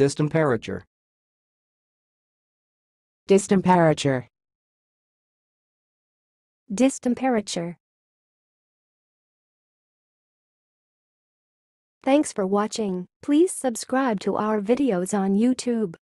Distemperature. Distemperature. Distemperature. Thanks for watching. Please subscribe to our videos on YouTube.